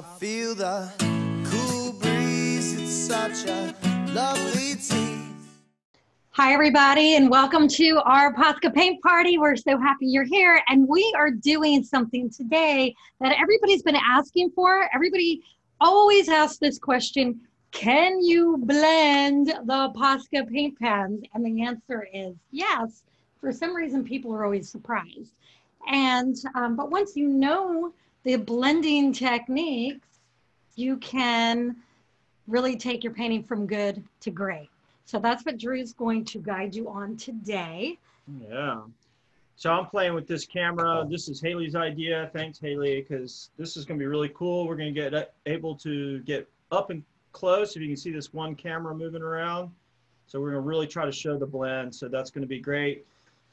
I feel the cool breeze. It's such a lovely tease. Hi, everybody, and welcome to our Posca Paint Party. We're so happy you're here, and we are doing something today that everybody's been asking for. Everybody always asks this question Can you blend the Posca paint pans? And the answer is yes. For some reason, people are always surprised. And, um, but once you know the blending techniques, you can really take your painting from good to great. So that's what Drew's going to guide you on today. Yeah. So I'm playing with this camera. This is Haley's idea. Thanks, Haley, because this is going to be really cool. We're going to get able to get up and close. If you can see this one camera moving around. So we're going to really try to show the blend. So that's going to be great.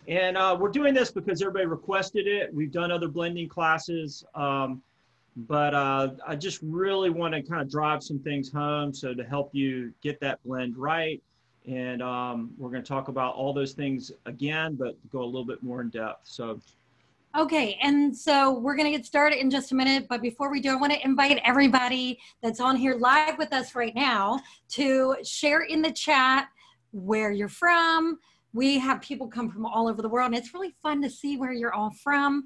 And uh, we're doing this because everybody requested it. We've done other blending classes. Um, but uh, I just really want to kind of drive some things home. So to help you get that blend right. And um, we're going to talk about all those things again, but go a little bit more in depth. So Okay, and so we're going to get started in just a minute. But before we do, I want to invite everybody that's on here live with us right now to share in the chat where you're from. We have people come from all over the world, and it's really fun to see where you're all from.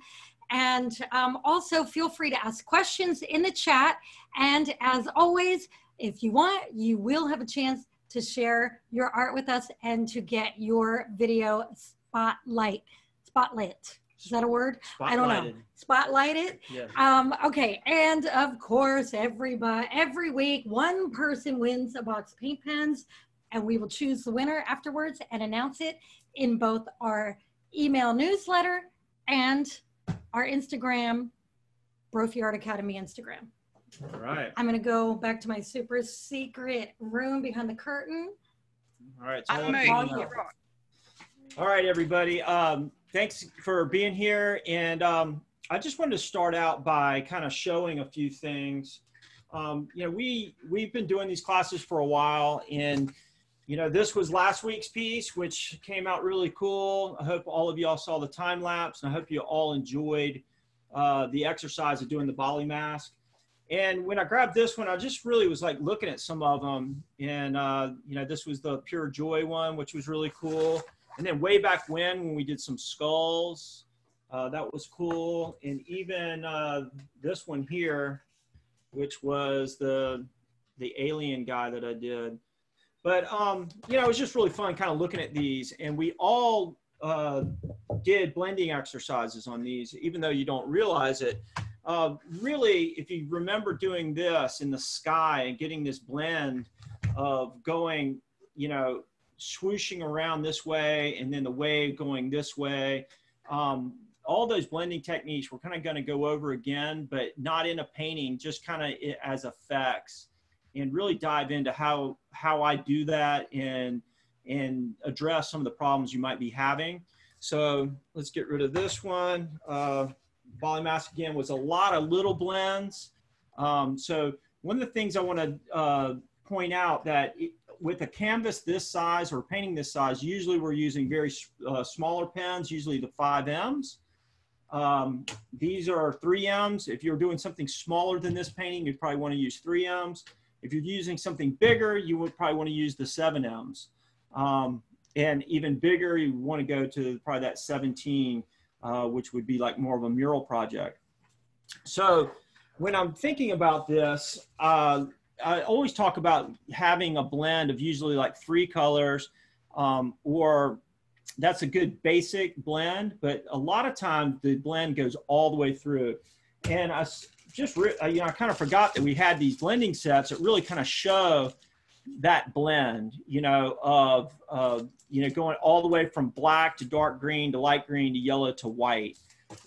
And um, also, feel free to ask questions in the chat. And as always, if you want, you will have a chance to share your art with us and to get your video spotlight. Spotlit. Is that a word? I don't know. Spotlighted. Yeah. Um, okay, and of course, everybody every week, one person wins a box of paint pens, and we will choose the winner afterwards and announce it in both our email newsletter and our Instagram, Brophy Art Academy Instagram. All right. I'm gonna go back to my super secret room behind the curtain. All right. So I'm I'll- moving. All You're you. right. All right, everybody. Um, thanks for being here. And um, I just wanted to start out by kind of showing a few things. Um, you know, we we've been doing these classes for a while, and you know, this was last week's piece, which came out really cool. I hope all of y'all saw the time lapse, and I hope you all enjoyed uh, the exercise of doing the Bali mask. And when I grabbed this one, I just really was like looking at some of them, and uh, you know, this was the Pure Joy one, which was really cool. And then way back when, when we did some skulls, uh, that was cool. And even uh, this one here, which was the the alien guy that I did. But um, you know, it was just really fun, kind of looking at these. And we all uh, did blending exercises on these, even though you don't realize it. Uh, really, if you remember doing this in the sky and getting this blend of going, you know, swooshing around this way and then the wave going this way. Um, all those blending techniques we're kind of going to go over again, but not in a painting, just kind of as effects and really dive into how, how I do that and, and address some of the problems you might be having. So let's get rid of this one. Uh, Bali Mask again was a lot of little blends. Um, so one of the things I want to uh, point out that it, with a canvas this size or painting this size, usually we're using very uh, smaller pens, usually the 5Ms. Um, these are 3Ms. If you're doing something smaller than this painting, you'd probably want to use 3Ms. If you're using something bigger, you would probably want to use the 7Ms. Um, and even bigger, you want to go to probably that 17, uh, which would be like more of a mural project. So when I'm thinking about this, uh, I always talk about having a blend of usually like three colors, um, or that's a good basic blend. But a lot of times the blend goes all the way through. And I just, re- uh, you know, I kind of forgot that we had these blending sets that really kind of show that blend, you know, of, uh, you know, going all the way from black to dark green to light green to yellow to white.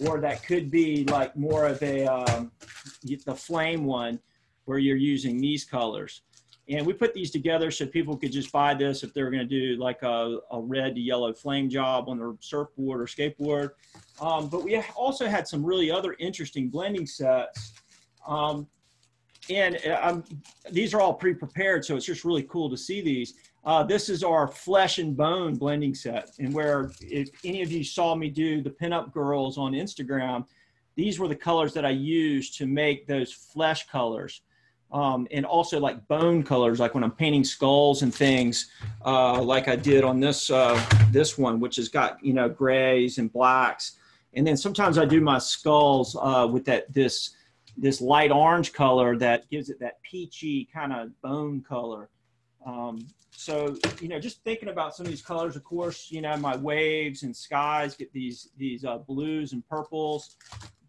Or that could be like more of a, um, the flame one where you're using these colors. And we put these together so people could just buy this if they're going to do like a, a red to yellow flame job on their surfboard or skateboard. Um, but we also had some really other interesting blending sets. Um, and um, these are all pre-prepared, so it's just really cool to see these. Uh, this is our flesh and bone blending set. And where if any of you saw me do the pinup girls on Instagram, these were the colors that I used to make those flesh colors. Um, and also like bone colors, like when I'm painting skulls and things, uh, like I did on this uh, this one, which has got you know grays and blacks, and then sometimes I do my skulls uh, with that this this light orange color that gives it that peachy kind of bone color. Um, so you know, just thinking about some of these colors, of course, you know, my waves and skies get these these uh, blues and purples.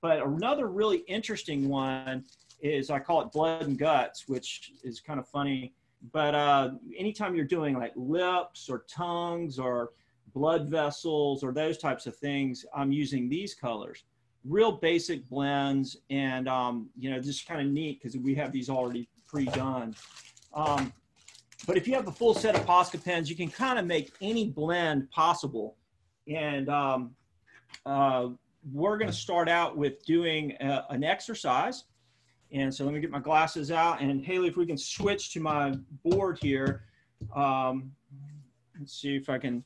But another really interesting one is I call it blood and guts, which is kind of funny. But uh, anytime you're doing like lips or tongues or blood vessels or those types of things, I'm using these colors. Real basic blends, and um, you know, just kind of neat because we have these already pre-done. Um, but if you have a full set of Posca pens, you can kind of make any blend possible. And um, uh, we're going to start out with doing a, an exercise and so let me get my glasses out. And Haley, if we can switch to my board here. Um, let's see if I can.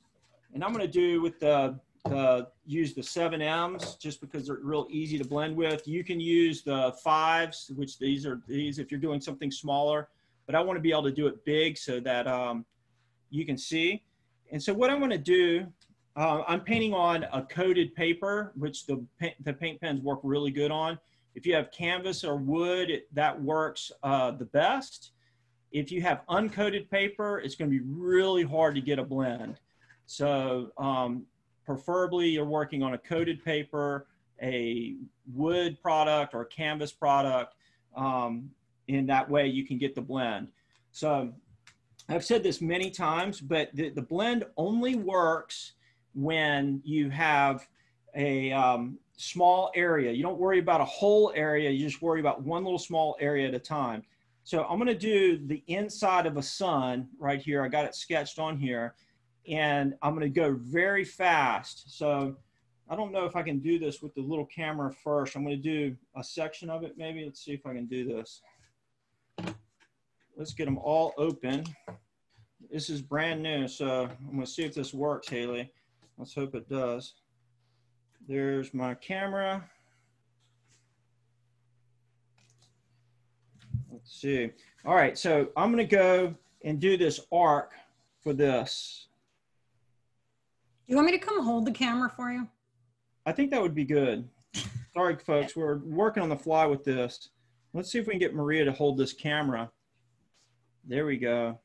And I'm going to do with the, the use the 7Ms just because they're real easy to blend with. You can use the fives, which these are these if you're doing something smaller. But I want to be able to do it big so that um, you can see. And so what I'm to do, uh, I'm painting on a coated paper, which the, the paint pens work really good on. If you have canvas or wood, it, that works uh, the best. If you have uncoated paper, it's going to be really hard to get a blend. So um, preferably you're working on a coated paper, a wood product or canvas product. Um, in that way you can get the blend. So I've said this many times, but the, the blend only works when you have a, um, small area. You don't worry about a whole area. You just worry about one little small area at a time. So I'm going to do the inside of a sun right here. I got it sketched on here and I'm going to go very fast. So I don't know if I can do this with the little camera first. I'm going to do a section of it maybe. Let's see if I can do this. Let's get them all open. This is brand new, so I'm going to see if this works, Haley. Let's hope it does. There's my camera. Let's see. All right, so I'm gonna go and do this arc for this. Do you want me to come hold the camera for you? I think that would be good. Sorry, folks, we're working on the fly with this. Let's see if we can get Maria to hold this camera. There we go.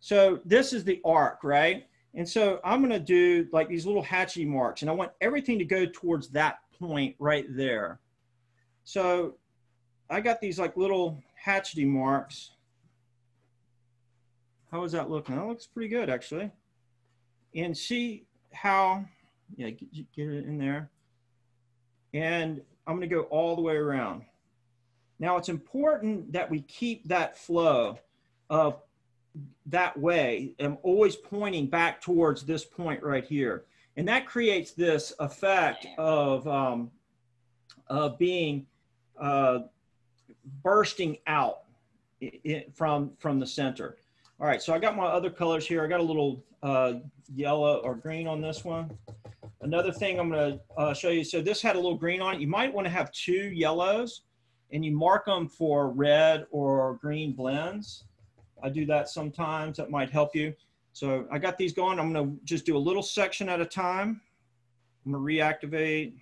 So this is the arc, right? And so I'm going to do like these little hatchy marks and I want everything to go towards that point right there. So I got these like little hatchety marks. How is that looking? That looks pretty good actually. And see how, yeah, get, get it in there. And I'm going to go all the way around. Now it's important that we keep that flow of that way am always pointing back towards this point right here. And that creates this effect of, um, of being uh, bursting out from, from the center. All right, so I got my other colors here. I got a little uh, yellow or green on this one. Another thing I'm gonna uh, show you, so this had a little green on it. You might wanna have two yellows and you mark them for red or green blends. I do that sometimes. That might help you. So I got these going. I'm going to just do a little section at a time. I'm going to reactivate.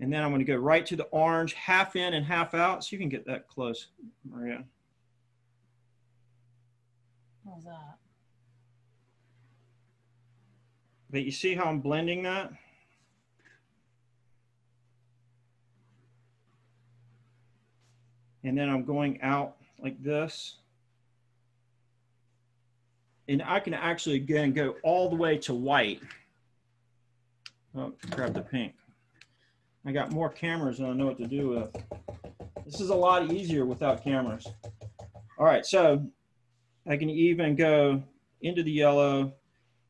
And then I'm going to go right to the orange, half in and half out. So you can get that close, Maria. How's that? But you see how I'm blending that? And then I'm going out like this and I can actually again go all the way to white. Oh, grab the pink. I got more cameras than I know what to do with. This is a lot easier without cameras. All right, so I can even go into the yellow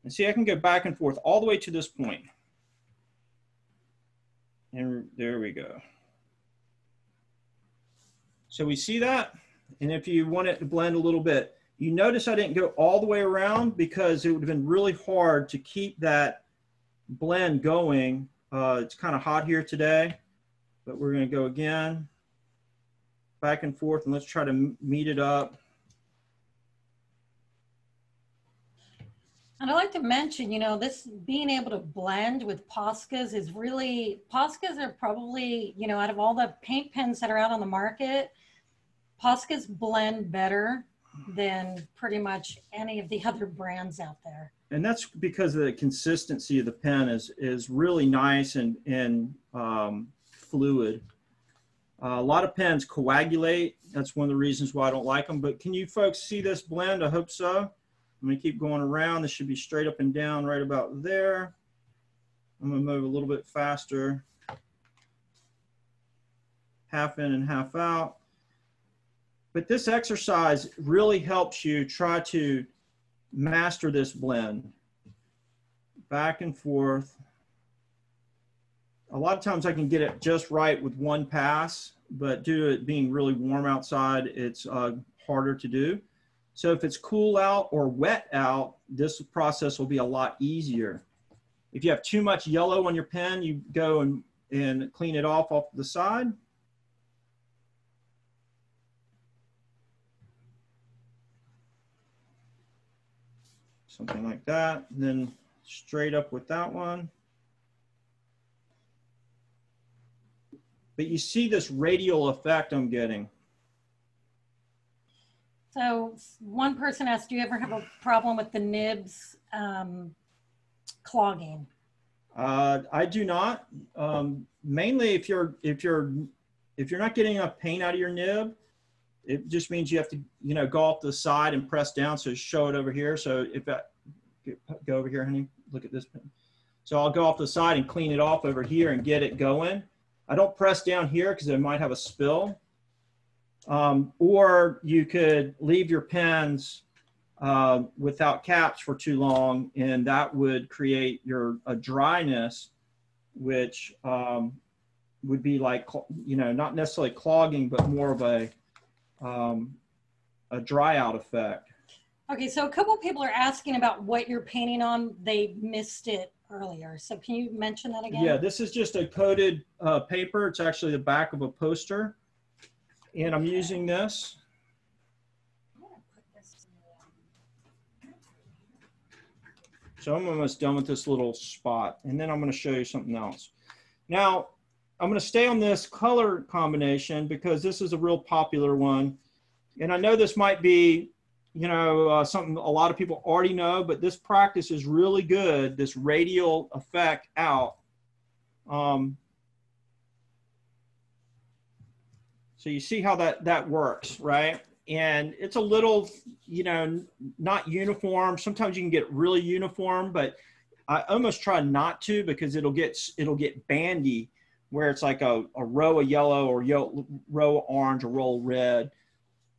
and see I can go back and forth all the way to this point. And there we go. So we see that. And if you want it to blend a little bit, you notice I didn't go all the way around because it would have been really hard to keep that blend going. Uh, it's kind of hot here today. but we're going to go again, back and forth, and let's try to meet it up. And I like to mention, you know, this being able to blend with Poscas is really, Poscas are probably, you know, out of all the paint pens that are out on the market, Poscas blend better than pretty much any of the other brands out there. And that's because the consistency of the pen is is really nice and and um, fluid. Uh, a lot of pens coagulate. That's one of the reasons why I don't like them. But can you folks see this blend? I hope so. I'm gonna keep going around. This should be straight up and down right about there. I'm gonna move a little bit faster. Half in and half out. But this exercise really helps you try to master this blend. Back and forth. A lot of times I can get it just right with one pass, but due to it being really warm outside, it's uh, harder to do. So if it's cool out or wet out, this process will be a lot easier. If you have too much yellow on your pen, you go and, and clean it off off the side. Something like that. And then straight up with that one. But you see this radial effect I'm getting. So one person asked, do you ever have a problem with the nibs um, clogging? Uh, I do not. Um, mainly if you're if you're if you're not getting enough paint out of your nib, it just means you have to, you know, go off the side and press down. So show it over here. So if I go over here, honey, look at this. Pen. So I'll go off the side and clean it off over here and get it going. I don't press down here because it might have a spill. Um, or you could leave your pens uh, without caps for too long and that would create your a dryness, which um, would be like, you know, not necessarily clogging, but more of a, um, a dry out effect. Okay, so a couple people are asking about what you're painting on. They missed it earlier. So can you mention that again? Yeah, this is just a coated uh, paper. It's actually the back of a poster. And I'm using this. So I'm almost done with this little spot. And then I'm going to show you something else. Now, I'm going to stay on this color combination because this is a real popular one. And I know this might be, you know, uh, something a lot of people already know, but this practice is really good, this radial effect out. Um, so you see how that, that works, right? And it's a little, you know, not uniform. Sometimes you can get really uniform, but I almost try not to because it'll get, it'll get bandy where it's like a, a row of yellow or row of orange or row red.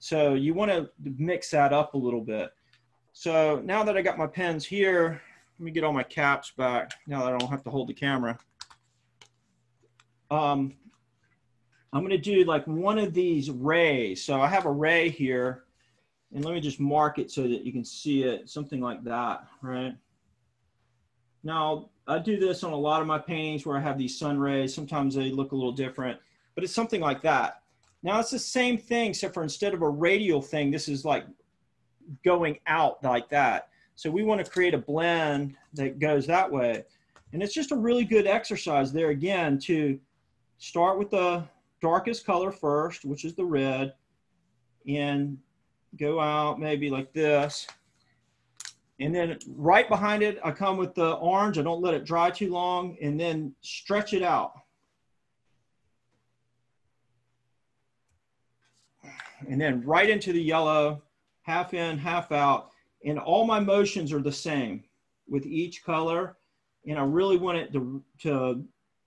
So you want to mix that up a little bit. So now that I got my pens here, let me get all my caps back now that I don't have to hold the camera. Um, I'm going to do like one of these rays. So I have a ray here and let me just mark it so that you can see it, something like that, right? Now, I do this on a lot of my paintings where I have these sun rays. Sometimes they look a little different, but it's something like that. Now it's the same thing, except for instead of a radial thing, this is like going out like that. So we want to create a blend that goes that way. And it's just a really good exercise there again to start with the darkest color first, which is the red, and go out maybe like this. And then right behind it, I come with the orange. I don't let it dry too long and then stretch it out. And then right into the yellow, half in, half out. And all my motions are the same with each color. And I really want it to, to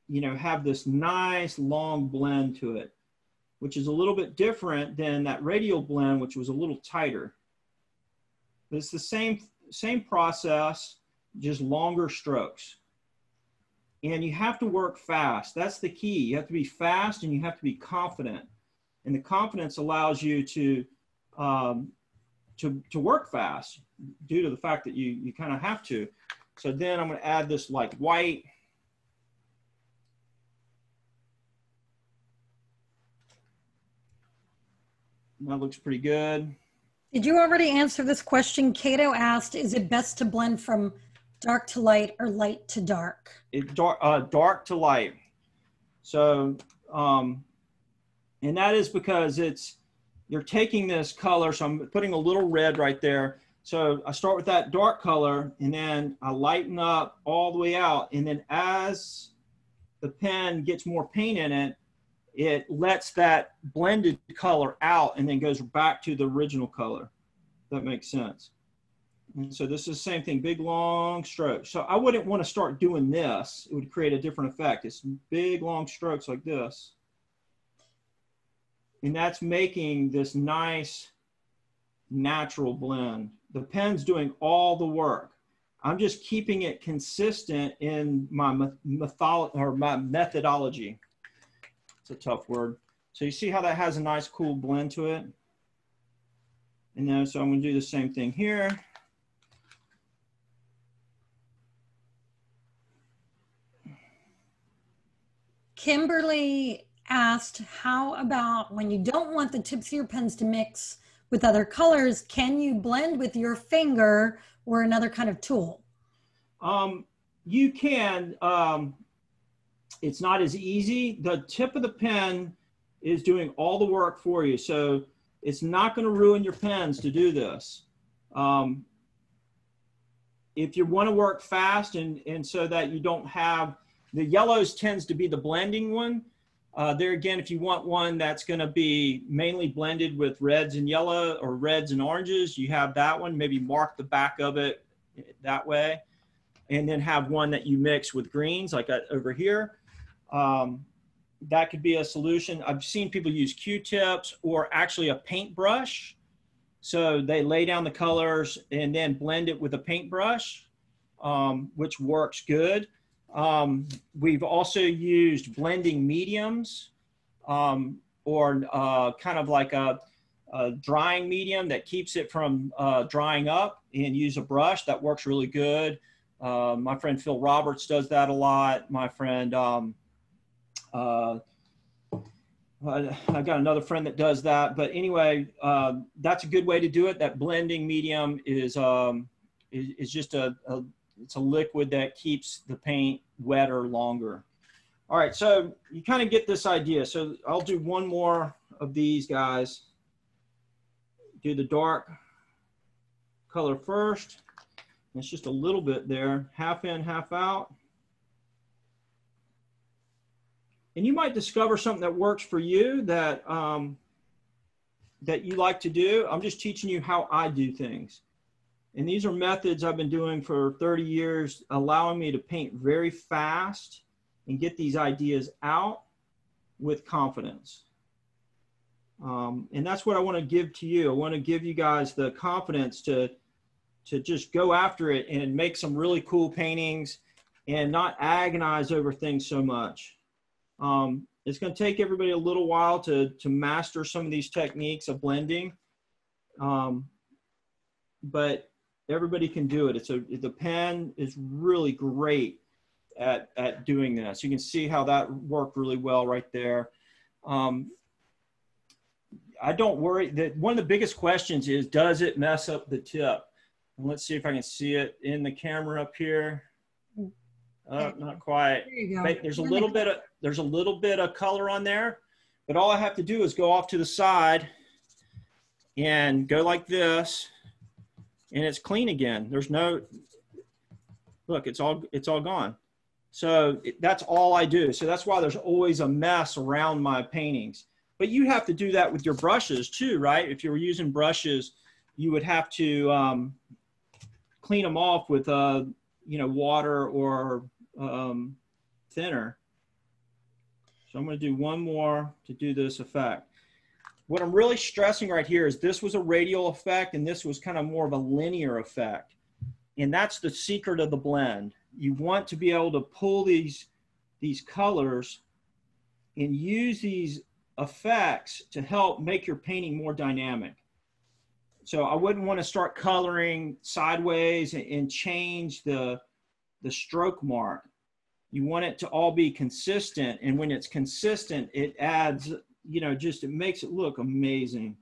you know, have this nice long blend to it, which is a little bit different than that radial blend, which was a little tighter. But it's the same same process, just longer strokes. And you have to work fast. That's the key. You have to be fast and you have to be confident. And the confidence allows you to, um, to, to work fast due to the fact that you, you kind of have to. So then I'm going to add this like white. That looks pretty good. Did you already answer this question? Cato asked, is it best to blend from dark to light or light to dark? It dark, uh, dark to light. So, um, and that is because it's, you're taking this color. So I'm putting a little red right there. So I start with that dark color and then I lighten up all the way out. And then as the pen gets more paint in it, it lets that blended color out and then goes back to the original color. That makes sense. And so this is the same thing, big long strokes. So I wouldn't want to start doing this. It would create a different effect. It's big long strokes like this. And that's making this nice natural blend. The pen's doing all the work. I'm just keeping it consistent in my or my methodology. It's a tough word. So you see how that has a nice cool blend to it? And then, so I'm gonna do the same thing here. Kimberly asked, how about when you don't want the tips of your pens to mix with other colors, can you blend with your finger or another kind of tool? Um, you can. Um, it's not as easy. The tip of the pen is doing all the work for you. So it's not going to ruin your pens to do this. Um, if you want to work fast and, and so that you don't have the yellows tends to be the blending one. Uh, there again, if you want one that's going to be mainly blended with reds and yellow or reds and oranges, you have that one. Maybe mark the back of it that way. And then have one that you mix with greens like over here. Um, that could be a solution. I've seen people use Q-tips or actually a paintbrush. So they lay down the colors and then blend it with a paintbrush, um, which works good. Um, we've also used blending mediums um, or uh, kind of like a, a, drying medium that keeps it from uh, drying up and use a brush. That works really good. Uh, my friend Phil Roberts does that a lot. My friend um, uh, I got another friend that does that, but anyway, uh, that's a good way to do it. That blending medium is um, is, is, just a, a, it's a liquid that keeps the paint wetter longer. All right, so you kind of get this idea. So I'll do one more of these guys. Do the dark color first. It's just a little bit there, half in, half out. And you might discover something that works for you that um, that you like to do. I'm just teaching you how I do things. And these are methods I've been doing for 30 years, allowing me to paint very fast and get these ideas out with confidence. Um, and that's what I want to give to you. I want to give you guys the confidence to to just go after it and make some really cool paintings and not agonize over things so much. Um, it's going to take everybody a little while to, to master some of these techniques of blending. Um, but everybody can do it. It's a, the pen is really great at, at doing this. You can see how that worked really well right there. Um, I don't worry that one of the biggest questions is, does it mess up the tip? And let's see if I can see it in the camera up here. Uh, not quite. There there's a little bit of there's a little bit of color on there, but all I have to do is go off to the side and go like this, and it's clean again. There's no look. It's all it's all gone. So it, that's all I do. So that's why there's always a mess around my paintings. But you have to do that with your brushes too, right? If you were using brushes, you would have to um, clean them off with uh, you know water or um, thinner. So I'm going to do one more to do this effect. What I'm really stressing right here is this was a radial effect and this was kind of more of a linear effect. And that's the secret of the blend. You want to be able to pull these, these colors and use these effects to help make your painting more dynamic. So I wouldn't want to start coloring sideways and, and change the, the stroke mark. You want it to all be consistent. And when it's consistent, it adds, you know, just it makes it look amazing.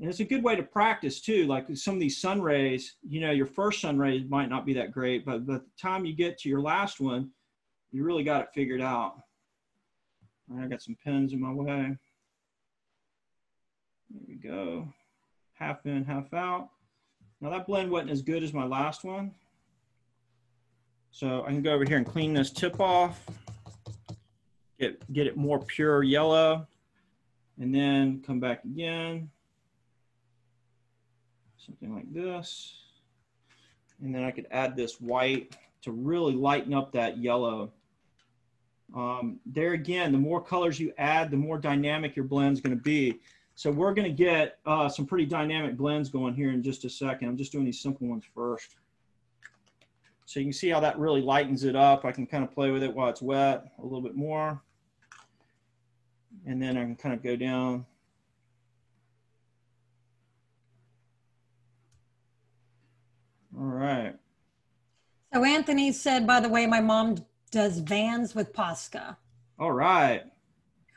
And it's a good way to practice too. Like some of these sun rays, you know, your first sun rays might not be that great, but by the time you get to your last one, you really got it figured out. I got some pins in my way. There we go. Half in, half out. Now that blend wasn't as good as my last one. So I can go over here and clean this tip off, get, get it more pure yellow, and then come back again. Something like this. And then I could add this white to really lighten up that yellow. Um, there again, the more colors you add, the more dynamic your blend is going to be. So we're going to get uh, some pretty dynamic blends going here in just a second. I'm just doing these simple ones first. So you can see how that really lightens it up. I can kind of play with it while it's wet a little bit more. And then I can kind of go down. All right. So Anthony said, by the way, my mom does vans with Posca. All right.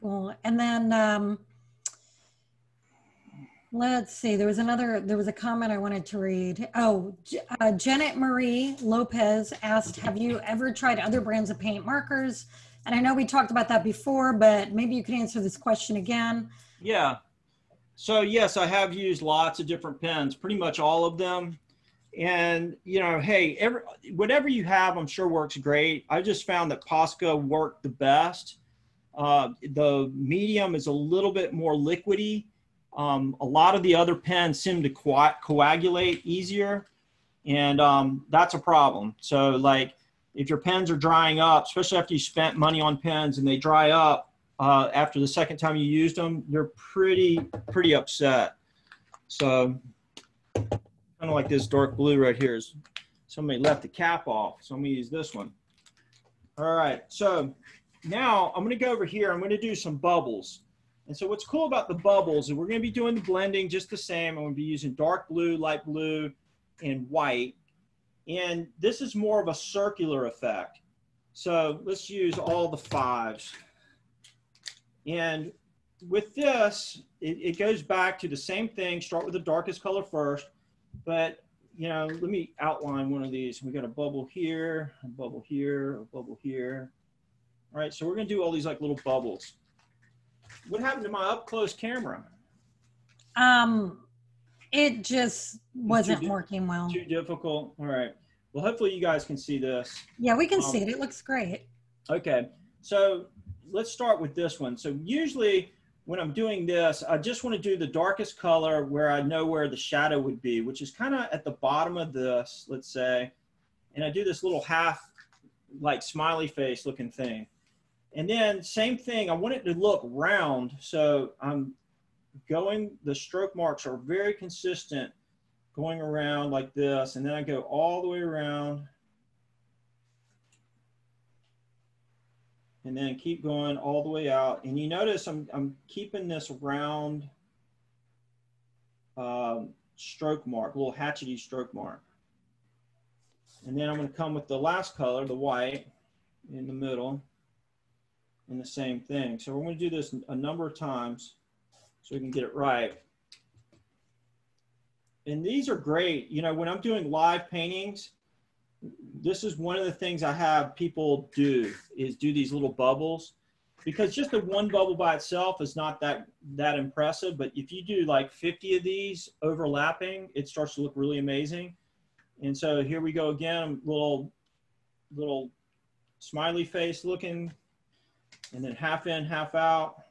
Cool. And then um, let's see. There was another. There was a comment I wanted to read. Oh, uh, Janet Marie Lopez asked, "Have you ever tried other brands of paint markers?" And I know we talked about that before, but maybe you could answer this question again. Yeah. So yes, I have used lots of different pens, pretty much all of them and you know hey every, whatever you have i'm sure works great i just found that posca worked the best uh, the medium is a little bit more liquidy um, a lot of the other pens seem to co- coagulate easier and um, that's a problem so like if your pens are drying up especially after you spent money on pens and they dry up uh, after the second time you used them you're pretty pretty upset so kind of like this dark blue right here is somebody left the cap off. So I'm gonna use this one. All right, so now I'm gonna go over here. I'm gonna do some bubbles. And so what's cool about the bubbles is we're gonna be doing the blending just the same. I'm gonna be using dark blue, light blue, and white. And this is more of a circular effect. So let's use all the fives. And with this, it, it goes back to the same thing. Start with the darkest color first but you know, let me outline one of these. We got a bubble here, a bubble here, a bubble here. All right, so we're gonna do all these like little bubbles. What happened to my up close camera? Um, it just wasn't working well. Too difficult. All right. Well, hopefully you guys can see this. Yeah, we can um, see it. It looks great. Okay. So let's start with this one. So usually when I'm doing this, I just want to do the darkest color where I know where the shadow would be, which is kind of at the bottom of this, let's say. And I do this little half like smiley face looking thing. And then same thing, I want it to look round. So I'm going, the stroke marks are very consistent going around like this. And then I go all the way around and then keep going all the way out. And you notice I'm, I'm keeping this round um, stroke mark, little hatchety stroke mark. And then I'm going to come with the last color, the white, in the middle, the same thing. So we're going to do this a number of times so we can get it right. And these are great. You know, when I'm doing live paintings, this is one of the things I have people do is do these little bubbles because just the one bubble by itself is not that that impressive. But if you do like 50 of these overlapping, it starts to look really amazing. And so here we go again, little little smiley face looking, and then half in, half out.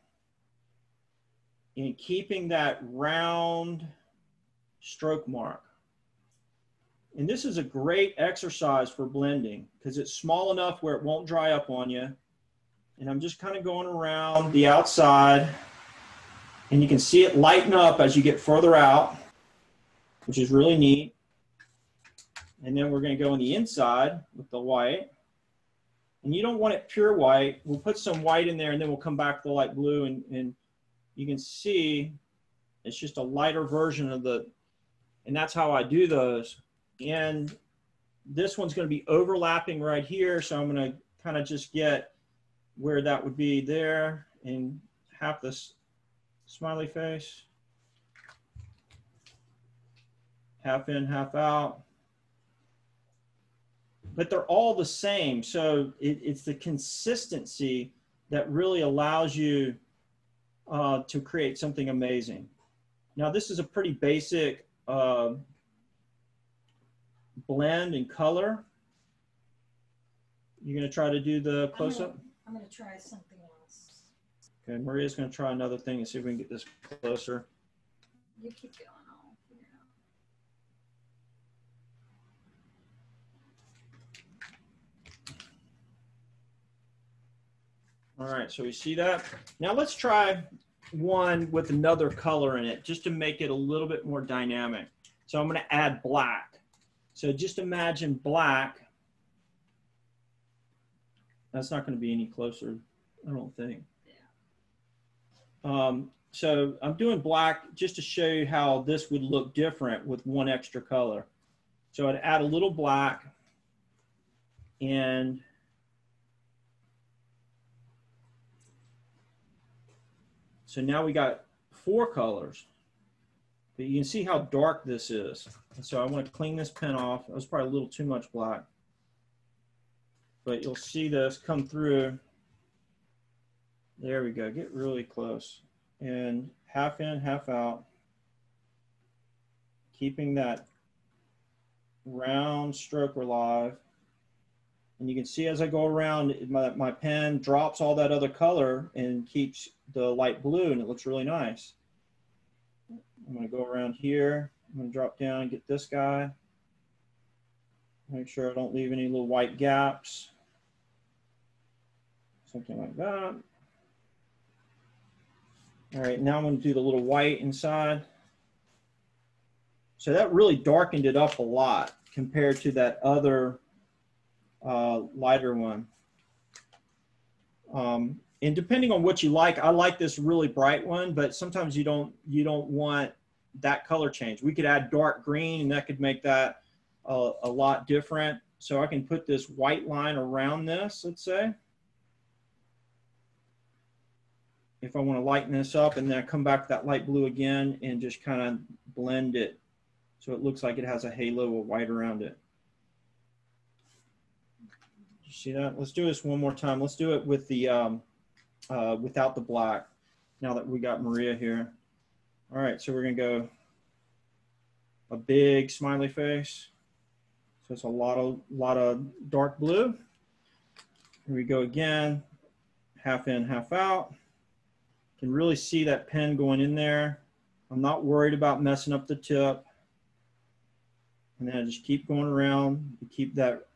And keeping that round stroke mark. And this is a great exercise for blending because it's small enough where it won't dry up on you. And I'm just kind of going around the outside and you can see it lighten up as you get further out, which is really neat. And then we're going to go on the inside with the white. And you don't want it pure white. We'll put some white in there and then we'll come back to the light blue and, and you can see it's just a lighter version of the, and that's how I do those. And this one's going to be overlapping right here. So I'm going to kind of just get where that would be there and half this smiley face. half in, half out. But they're all the same. So it, it's the consistency that really allows you uh, to create something amazing. Now, this is a pretty basic uh, blend and color. You're going to try to do the close-up? I'm going to try something else. Okay, Maria's going to try another thing and see if we can get this closer. You keep going. I'll figure it out. All right, so we see that. Now let's try one with another color in it just to make it a little bit more dynamic. So I'm going to add black. So just imagine black. That's not going to be any closer, I don't think. Um, so I'm doing black just to show you how this would look different with one extra color. So I'd add a little black and so now we got four colors. But you can see how dark this is. And so I want to clean this pen off. That was probably a little too much black. But you'll see this come through. There we go. Get really close. And half in, half out. Keeping that round stroke alive. And you can see as I go around, my, my pen drops all that other color and keeps the light blue and it looks really nice. I'm gonna go around here. I'm gonna drop down and get this guy. Make sure I don't leave any little white gaps. Something like that. All right, now I'm gonna do the little white inside. So that really darkened it up a lot compared to that other uh, lighter one. Um, and depending on what you like, I like this really bright one, but sometimes you don't you don't want that color change. We could add dark green and that could make that a, a lot different. So I can put this white line around this, let's say. If I want to lighten this up and then I come back to that light blue again and just kind of blend it so it looks like it has a halo of white around it. See that? Let's do this one more time. Let's do it with the um, uh, without the black. Now that we got Maria here. All right, so we're gonna go a big smiley face. So it's a lot of lot of dark blue. Here we go again, half in, half out. Can really see that pen going in there. I'm not worried about messing up the tip. And then I just keep going around, keep that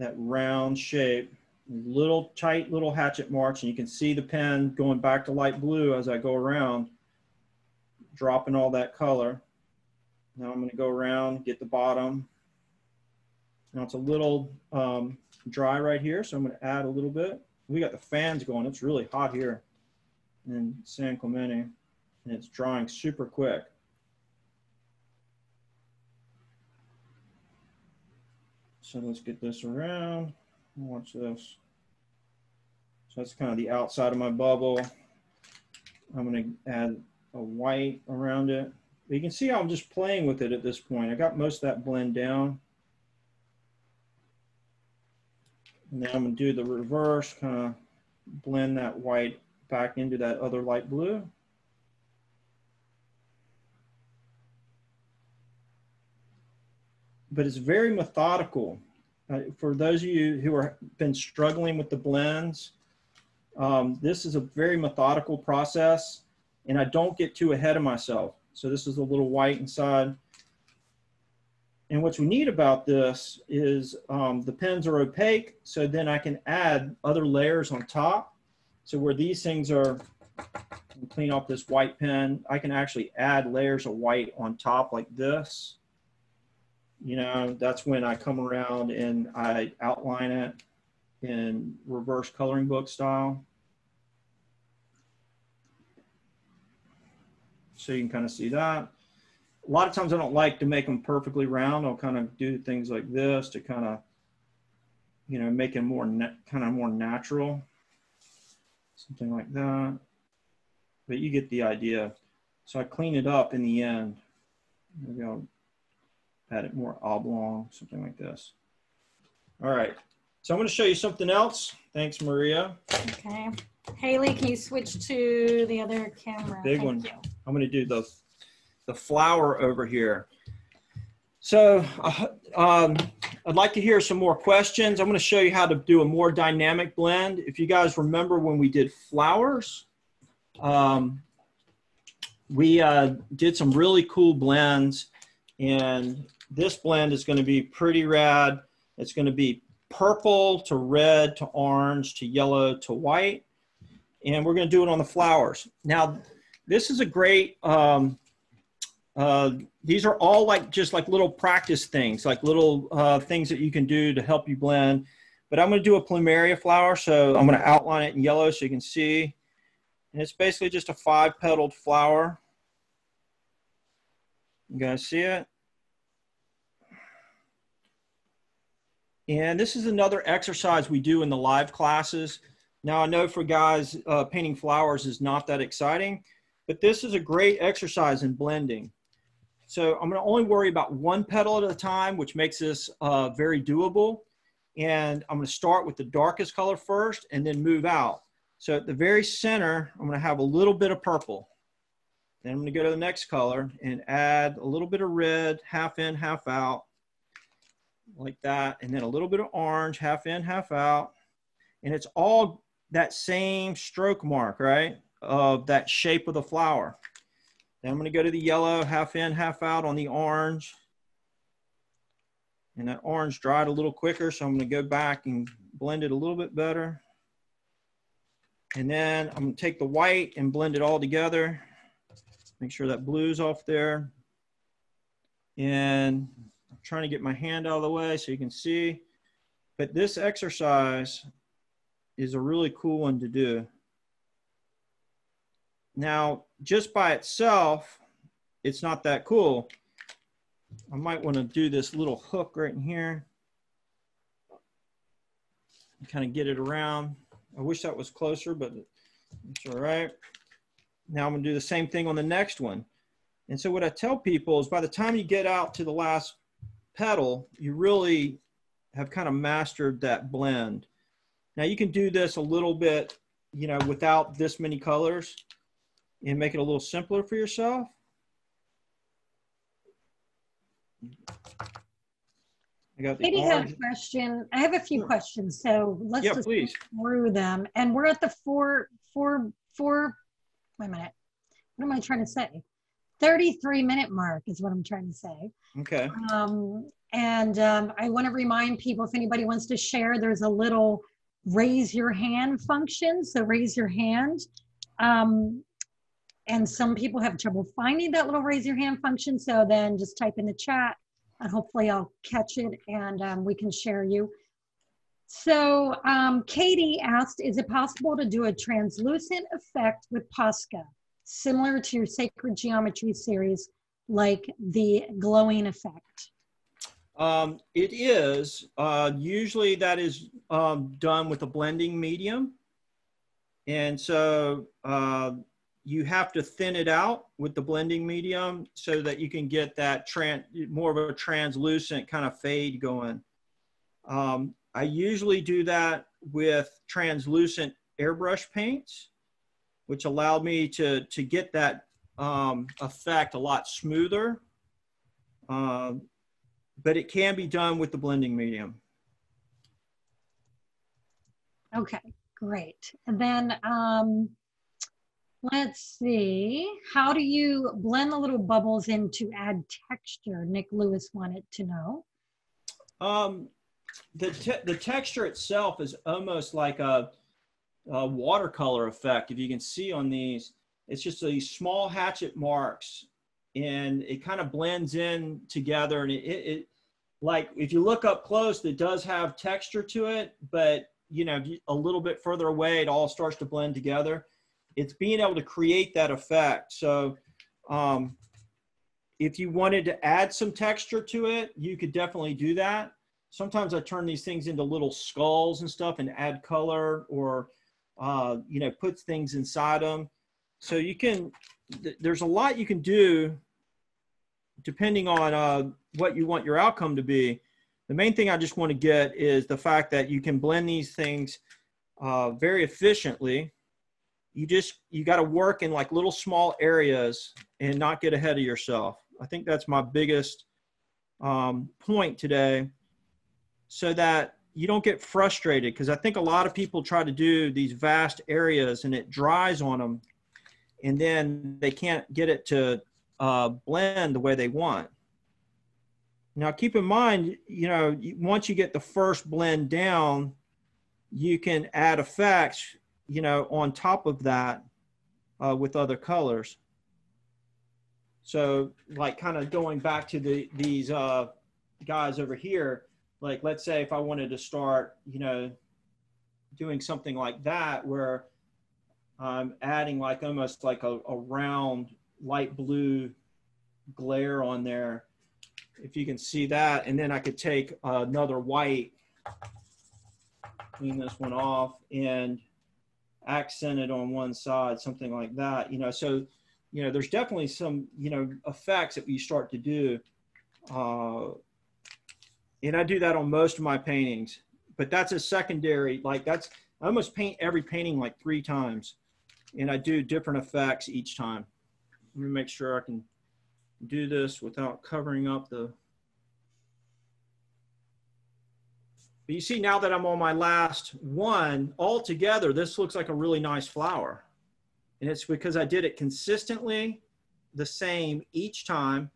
that round shape little tight little hatchet marks and you can see the pen going back to light blue as I go around dropping all that color. Now I'm to go around get the bottom. Now it's a little um, dry right here so I'm to add a little bit. We got the fans going it's really hot here in San Clemente and it's drying super quick so let's get this around Watch this. So that's kind of the outside of my bubble. I'm going to add a white around it. But you can see I'm just playing with it at this point. I got most of that blend down. And now I'm going to do the reverse, kind of blend that white back into that other light blue. But it's very methodical. Uh, for those of you who have been struggling with the blends, um, this is a very methodical process and I don't get too ahead of myself. So this is a little white inside. And what's neat about this is um, the pens are opaque, so then I can add other layers on top. So where these things are, clean off this white pen, I can actually add layers of white on top like this you know, that's when I come around and I outline it in reverse coloring book style. So you can kind of see that. A lot of times I don't like to make them perfectly round. I'll kind of do things like this to kind of, you know, make it more kind of more natural. Something like that. But you get the idea. So I clean it up in the end Maybe I'll add it more oblong, something like this. All right. So I'm going to show you something else. Thanks, Maria. Okay. Haley, can you switch to the other camera? Big Thank one. you. I'm going to do the, the flower over here. So uh, um, I'd like to hear some more questions. I'm going to show you how to do a more dynamic blend. If you guys remember when we did flowers, um, we uh, did some really cool blends and this blend is going to be pretty rad. It's going to be purple to red to orange to yellow to white. And we're going to do it on the flowers. Now, this is a great, um, uh, these are all like just like little practice things, like little uh, things that you can do to help you blend. But I'm going to do a plumeria flower. So I'm going to outline it in yellow so you can see. And it's basically just a five petaled flower. You guys see it? And this is another exercise we do in the live classes. Now I know for guys, uh, painting flowers is not that exciting, but this is a great exercise in blending. So I'm gonna only worry about one petal at a time, which makes this uh, very doable. And I'm gonna start with the darkest color first and then move out. So at the very center, I'm gonna have a little bit of purple. Then I'm gonna go to the next color and add a little bit of red, half in, half out like that. And then a little bit of orange, half in, half out. And it's all that same stroke mark, right? Of that shape of the flower. Then I'm gonna go to the yellow, half in, half out on the orange. And that orange dried a little quicker, so I'm gonna go back and blend it a little bit better. And then I'm gonna take the white and blend it all together. Make sure that blue's off there. And I'm trying to get my hand out of the way so you can see. But this exercise is a really cool one to do. Now, just by itself, it's not that cool. I might want to do this little hook right in here. And kind of get it around. I wish that was closer, but it's all right. Now I'm going to do the same thing on the next one. And so what I tell people is by the time you get out to the last petal, you really have kind of mastered that blend. Now you can do this a little bit, you know, without this many colors and make it a little simpler for yourself. I got the Katie had a question. I have a few questions, so let's Yeah, just please. through them. And we're at the four, four, four, wait a minute. What am I trying to say? 33 minute mark is what I'm trying to say. Okay. Um, and um, I want to remind people if anybody wants to share, there's a little raise your hand function. So raise your hand. Um, and some people have trouble finding that little raise your hand function. So then just type in the chat and hopefully I'll catch it and um, we can share you. So um, Katie asked, is it possible to do a translucent effect with Posca, similar to your Sacred Geometry series, like the glowing effect? Um, it is. Uh, usually that is um, done with a blending medium. And so uh, you have to thin it out with the blending medium so that you can get that more of a translucent kind of fade going. Um, I usually do that with translucent airbrush paints, which allowed me to, to get that um, effect a lot smoother. Um, but it can be done with the blending medium. Okay, great. And then um, let's see, how do you blend the little bubbles in to add texture? Nick Lewis wanted to know. Um, the, te the texture itself is almost like a, a watercolor effect. If you can see on these, it's just these small hatchet marks and it kind of blends in together and it, it, it like if you look up close it does have texture to it but you know a little bit further away it all starts to blend together it's being able to create that effect so um, if you wanted to add some texture to it you could definitely do that sometimes i turn these things into little skulls and stuff and add color or uh, you know put things inside them so you can th- there's a lot you can do depending on uh, what you want your outcome to be, the main thing I just want to get is the fact that you can blend these things uh, very efficiently. You just, you got to work in like little small areas and not get ahead of yourself. I think that's my biggest um, point today so that you don't get frustrated because I think a lot of people try to do these vast areas and it dries on them and then they can't get it to uh, blend the way they want. Now keep in mind, you know, once you get the first blend down, you can add effects, you know, on top of that uh, with other colors. So like kind of going back to the these uh, guys over here, like let's say if I wanted to start, you know, doing something like that where I'm adding like almost like a, a round light blue glare on there. If you can see that, and then I could take another white, clean this one off and accent it on one side, something like that, you know, so, you know, there's definitely some, you know, effects that we start to do. Uh, and I do that on most of my paintings, but that's a secondary, like that's, I almost paint every painting like three times and I do different effects each time. Let me make sure I can do this without covering up the, but you see now that I'm on my last one, all together, this looks like a really nice flower. And it's because I did it consistently the same each time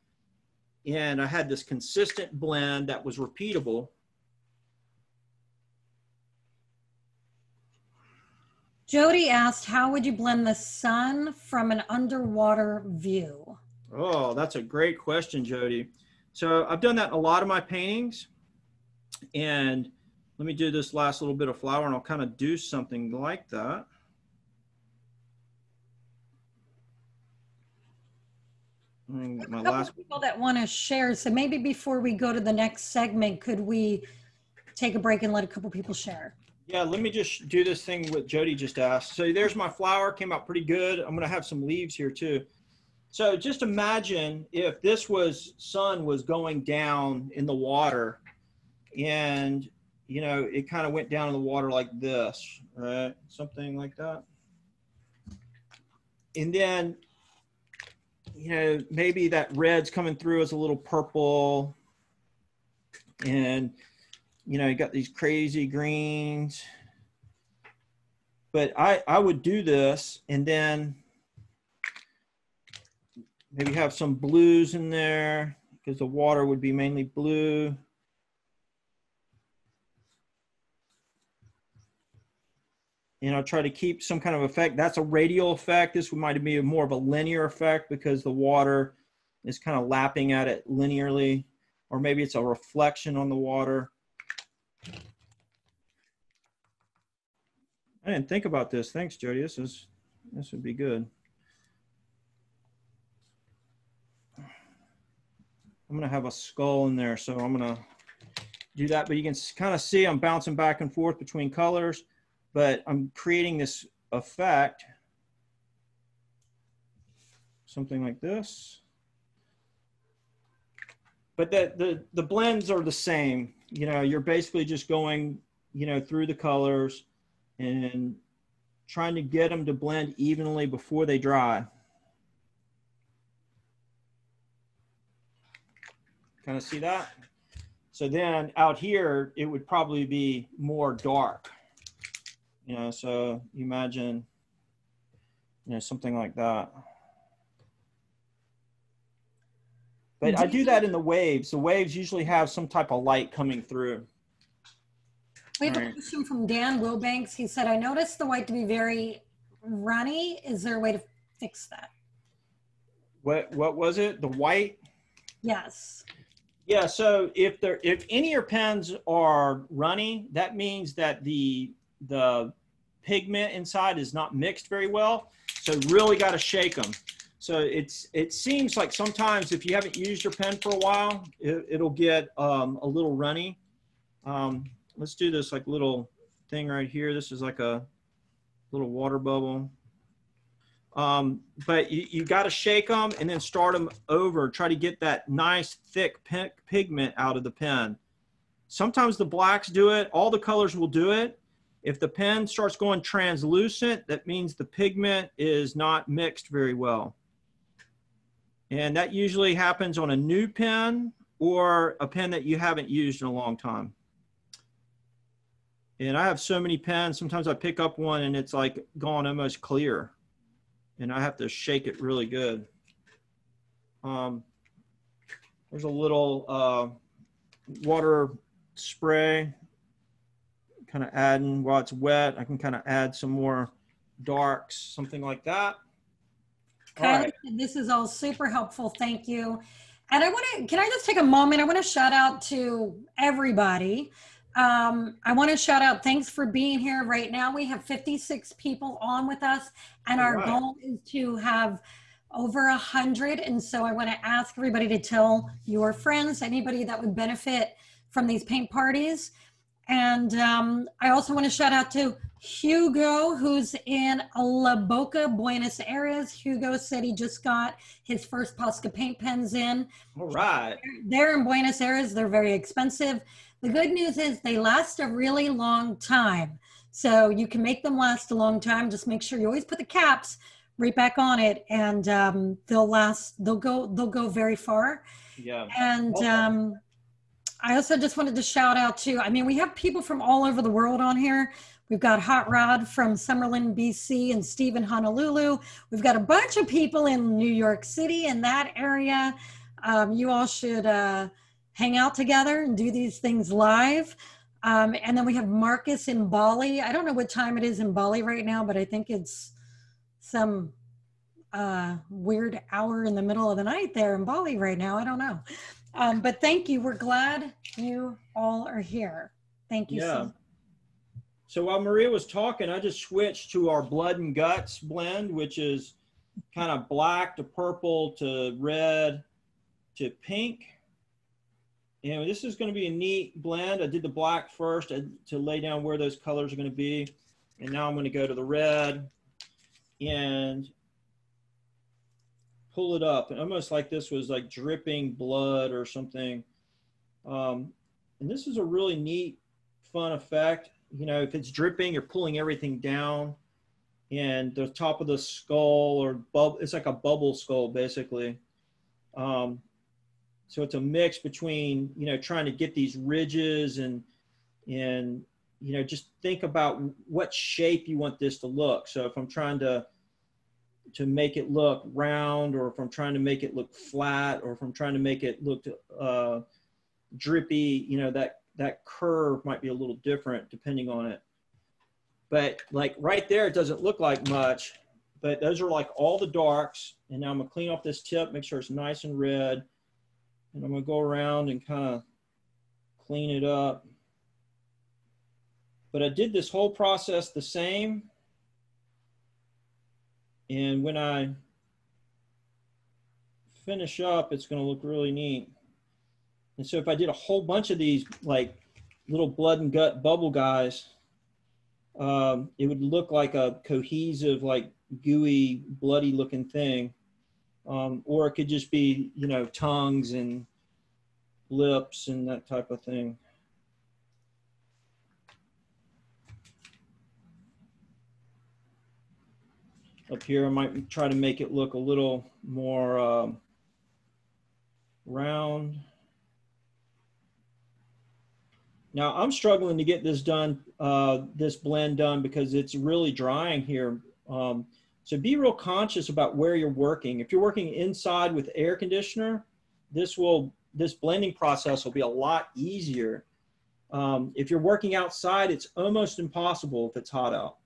and I had this consistent blend that was repeatable. Jody asked, how would you blend the sun from an underwater view? Oh, that's a great question, Jody. So I've done that in a lot of my paintings. And let me do this last little bit of flower and I'll kind of do something like that. My last people that want to share. So maybe before we go to the next segment, could we take a break and let a couple people share? Yeah, let me just do this thing what Jody just asked. So there's my flower, came out pretty good. I'm gonna have some leaves here too. So just imagine if this was sun was going down in the water and you know, it kind of went down in the water like this, right? Something like that. And then you know, maybe that red's coming through as a little purple. And, you know, you got these crazy greens. But I, I would do this and then maybe have some blues in there because the water would be mainly blue. You know, try to keep some kind of effect. That's a radial effect. This might be more of a linear effect because the water is kind of lapping at it linearly, or maybe it's a reflection on the water. I didn't think about this. Thanks, Jody. This is this would be good. I'm gonna have a skull in there, so I'm gonna do that. But you can kind of see I'm bouncing back and forth between colors but I'm creating this effect, something like this. But the, the, the blends are the same. You know, you're basically just going, you know, through the colors and trying to get them to blend evenly before they dry. Kind of see that? So then out here, it would probably be more dark. You know, so you imagine, you know, something like that. But I do that in the waves. The waves usually have some type of light coming through. We have a question from Dan Wilbanks. He said, I noticed the white to be very runny. Is there a way to fix that? What what was it? The white? Yes. Yeah, so if there if any of your pens are runny, that means that the the pigment inside is not mixed very well. So really got to shake them. So it's it seems like sometimes if you haven't used your pen for a while, it, will get um, a little runny. Um, let's do this like little thing right here. This is like a little water bubble. Um, but you, you got to shake them and then start them over. Try to get that nice thick pink pigment out of the pen. Sometimes the blacks do it. All the colors will do it. If the pen starts going translucent, that means the pigment is not mixed very well. And that usually happens on a new pen or a pen that you haven't used in a long time. And I have so many pens, sometimes I pick up one and it's like gone almost clear. And I have to shake it really good. Um, there's a little uh, water spray, kind of adding while it's wet. I can kind of add some more darks, something like that. All right. This is all super helpful. Thank you. And I want to, can I just take a moment? I want to shout out to everybody. Um, I want to shout out, thanks for being here. Right now, we have 56 people on with us, and our right. goal is to have over a hundred. And so I want to ask everybody to tell your friends, anybody that would benefit from these paint parties. And um, I also want to shout out to Hugo, who's in La Boca, Buenos Aires. Hugo said he just got his first Posca paint pens in. All right. They're in Buenos Aires. They're very expensive. The good news is they last a really long time. So you can make them last a long time. Just make sure you always put the caps right back on it and um, they'll last, they'll go, they'll go very far. Yeah. And um, I also just wanted to shout out to, I mean, we have people from all over the world on here. We've got Hot Rod from Summerland, BC, and Steve in Honolulu. We've got a bunch of people in New York City in that area. Um, you all should uh, hang out together and do these things live. Um, and then we have Marcus in Bali. I don't know what time it is in Bali right now, but I think it's some uh, weird hour in the middle of the night there in Bali right now. I don't know. Um, but thank you. We're glad you all are here. Thank you. Yeah. So, so while Maria was talking, I just switched to our blood and guts blend, which is kind of black to purple to red to pink. And this is going to be a neat blend. I did the black first to lay down where those colors are going to be. And now I'm going to go to the red and pull it up and almost like this was like dripping blood or something. Um, and this is a really neat, fun effect. You know, if it's dripping, you're pulling everything down and the top of the skull or bub it's like a bubble skull basically. Um, so it's a mix between, you know, trying to get these ridges and, and, you know, just think about what shape you want this to look. So if I'm trying to, to make it look round or I'm trying to make it look flat or I'm trying to make it look uh, drippy, you know, that, that curve might be a little different depending on it. But like right there, it doesn't look like much, but those are like all the darks. And now I'm gonna clean off this tip, make sure it's nice and red. And I'm gonna go around and kind of clean it up. But I did this whole process the same and when I finish up, it's going to look really neat. And so if I did a whole bunch of these like little blood and gut bubble guys, um, it would look like a cohesive, like gooey, bloody looking thing. Um, or it could just be, you know, tongues and lips and that type of thing. Up here. I might try to make it look a little more um, round. Now I'm struggling to get this done, uh, this blend done because it's really drying here. Um, so be real conscious about where you're working. If you're working inside with air conditioner, this will, this blending process will be a lot easier. Um, if you're working outside, it's almost impossible if it's hot out.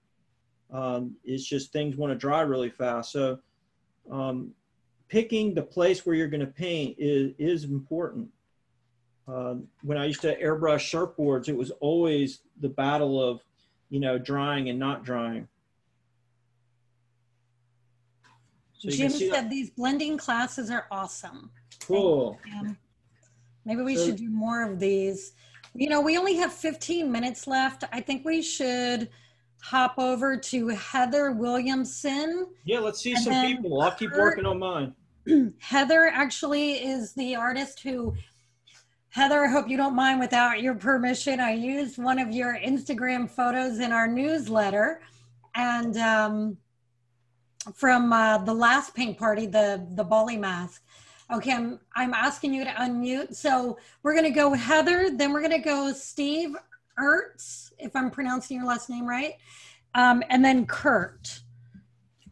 Um, it's just things want to dry really fast. So um, picking the place where you're going to paint is, is important. Um, when I used to airbrush surfboards, it was always the battle of, you know, drying and not drying. So Jim said that. these blending classes are awesome. Cool. Maybe we so, should do more of these. You know, we only have 15 minutes left. I think we should hop over to Heather Williamson. Yeah, let's see And some then people. I'll keep working on mine. Heather actually is the artist who, Heather, I hope you don't mind without your permission. I used one of your Instagram photos in our newsletter and um, from uh, the last paint party, the, the Bali mask. Okay, I'm, I'm asking you to unmute. So we're going to go Heather, then we're going to go Steve Ertz, if I'm pronouncing your last name right, um, and then Kurt.